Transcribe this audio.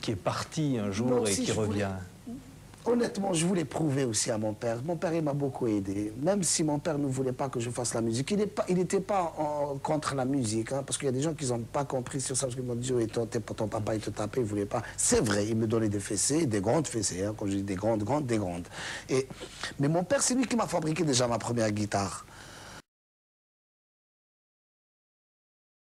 qui est, parti un jour et qui revient. Honnêtement, je voulais prouver aussi à mon père. Mon père, il m'a beaucoup aidé. Même si mon père ne voulait pas que je fasse la musique, il n'était pas, en- contre la musique. Hein, parce qu'il y a des gens qui n'ont pas compris sur ça. Parce qu'ils m'ont dit, oui, ton, ton papa, il te tapait, il ne voulait pas. C'est vrai, il me donnait des fessées, des grandes fessées. Hein, quand je dis des grandes, grandes, des grandes. Et, mais mon père, c'est lui qui m'a fabriqué déjà ma première guitare.